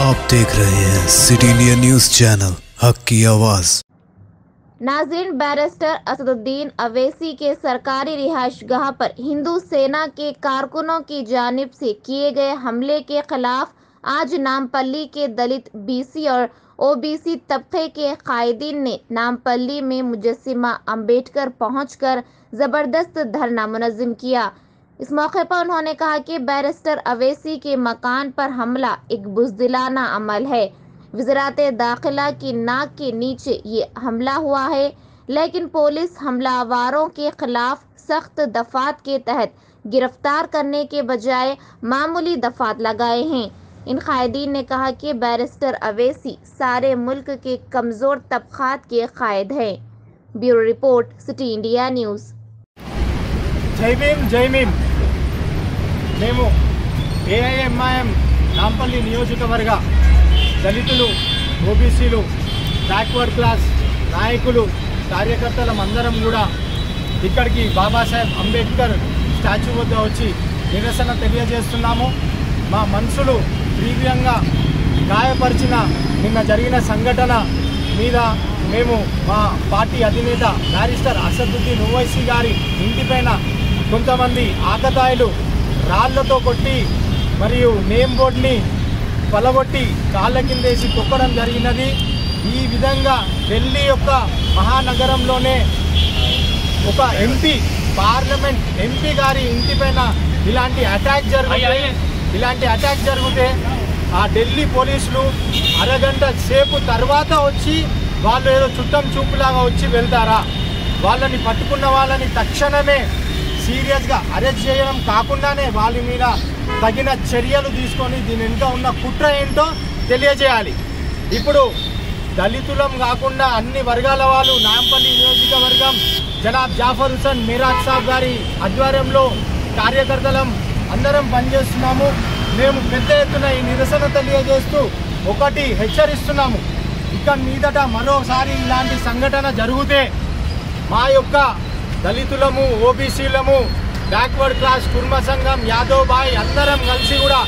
आप देख रहे हैं सिटी इंडिया न्यूज़ चैनल, हक की आवाज़। नाजीन बैरिस्टर असदुद्दीन अवैसी के सरकारी रिहाइश गाह पर हिंदू सेना के कारकुनों की जानिब से किए गए हमले के खिलाफ आज नामपल्ली के दलित बीसी और ओबीसी तबके के कायदीन ने नामपल्ली में मुजस्सिमा अंबेडकर पहुंचकर ज़बरदस्त धरना मुनज़्ज़म किया। इस मौके पर उन्होंने कहा कि बैरिस्टर अवेसी के मकान पर हमला एक बुजदिलाना अमल है। वजरात दाखिला की नाक के नीचे ये हमला हुआ है, लेकिन पुलिस हमलावारों के खिलाफ सख्त दफात के तहत गिरफ़्तार करने के बजाय मामूली दफात लगाए हैं। इन कायदीन ने कहा कि बैरिस्टर अवेसी सारे मुल्क के कमज़ोर तबकात के कायद हैं। Bureau report city India news. जय भीम जय भीम। మేము ఏఐఎంఐఎం నాంపల్లి నియోజకవర్గ దళితులు ఓబీసీలు బ్యాక్వర్డ్ క్లాస్ నాయకులు కార్యకర్తలం అందరం కూడా ఇక్కడికి బాబాసాహెబ్ అంబేద్కర్ స్టాచ్యూ వద్ద వచ్చి నిరసన తెలియజేస్తున్నాము. మా మనసులు తీవ్రంగా గాయపరిచిన నిన్న జరిగిన సంఘటన మీద మేము మా పార్టీ అధినేత బ్యారిస్టర్ అసదుద్దీన్ ఓవైసీ గారి ఇంటిపైన కొంతమంది ఆకతాయిలు రాళ్ళతో కొట్టి మరియు నేమ్ బోర్డ్ని పలగొట్టి కాళ్ళ కిందేసి తొక్కడం జరిగినది. ఈ విధంగా ఢిల్లీ యొక్క మహానగరంలోనే ఒక ఎంపీ పార్లమెంట్ ఎంపీ గారి ఇంటిపైన ఇలాంటి అటాక్ జరిగితే ఇలాంటి అటాక్ జరిగితే ఆ ఢిల్లీ పోలీసులు అరగంట సేపు తర్వాత వచ్చి వాళ్ళు ఏదో చుట్టం చూపులాగా వచ్చి వెళ్తారా? వాళ్ళని పట్టుకున్న వాళ్ళని తక్షణమే సీరియస్గా అరెస్ట్ చేయడం కాకుండానే వాళ్ళ మీద తగిన చర్యలు తీసుకొని దీని వెనుక ఉన్న కుట్ర ఏంటో తెలియజేయాలి. ఇప్పుడు దళితులం కాకుండా అన్ని వర్గాల వాళ్ళు నాంపల్లి నియోజకవర్గం జనాబ్ జాఫర్ హుసేన్ మీరాజ్ సాబ్ గారి ఆధ్వర్యంలో కార్యకర్తలం అందరం పనిచేస్తున్నాము. మేము పెద్ద ఎత్తున ఈ నిరసన తెలియజేస్తూ ఒకటి హెచ్చరిస్తున్నాము. ఇక మీదట మరోసారి ఇలాంటి సంఘటన జరిగితే మా యొక్క దళితులము ఓబీసీలము బ్యాక్వర్డ్ క్లాస్ కుర్మ సంఘం యాదవ్ బాయ్ అందరం కలిసి కూడా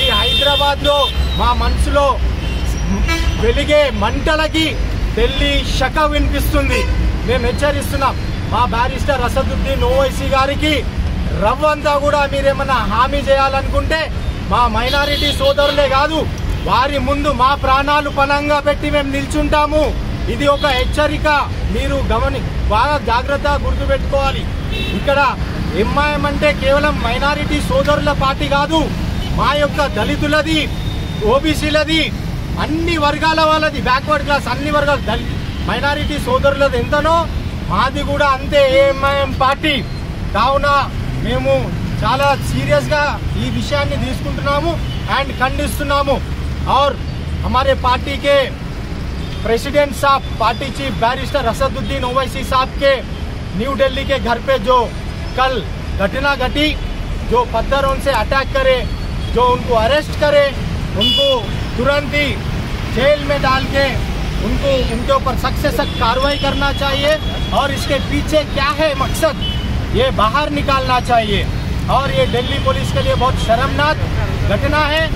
ఈ హైదరాబాద్లో మా మనసులో వెలిగే మంటలకి ఢిల్లీ శక వినిపిస్తుంది. మేము హెచ్చరిస్తున్నాం. మా బ్యారిస్టర్ అసదుద్దీన్ ఓవైసీ గారికి రవ్వంతా కూడా మీరేమన్నా హామీ చేయాలనుకుంటే మా మైనారిటీ సోదరులే కాదు వారి ముందు మా ప్రాణాలు పణంగా పెట్టి మేము నిల్చుంటాము. ఇది ఒక హెచ్చరిక. మీరు గమని బాగా జాగ్రత్త గుర్తుపెట్టుకోవాలి. ఇక్కడ ఎంఐఎం అంటే కేవలం మైనారిటీ సోదరుల పార్టీ కాదు. మా యొక్క దళితులది ఓబీసీలది అన్ని వర్గాల వాళ్ళది బ్యాక్వర్డ్ క్లాస్ అన్ని వర్గాలు దళి మైనారిటీ సోదరులది ఎంతనో మాది కూడా అంతే ఏఎంఐఎం పార్టీ. కావున మేము చాలా సీరియస్గా ఈ విషయాన్ని తీసుకుంటున్నాము అండ్ ఖండిస్తున్నాము. ఆర్ హమారే పార్టీకే प्रेसिडेंट साहब, party chief barrister Asaduddin Owaisi साहब के न्यू दिल्ली के घर पे जो कल घटना घटी, जो पत्थरों से अटैक करे, जो उनको अरेस्ट करे, उनको तुरंत ही जेल में डाल के उनको उनके ऊपर सख्त से सख्त कार्रवाई करना चाहिए और इसके पीछे क्या है मकसद, ये बाहर निकालना चाहिए। और ये दिल्ली पुलिस के लिए बहुत शर्मनाक घटना है।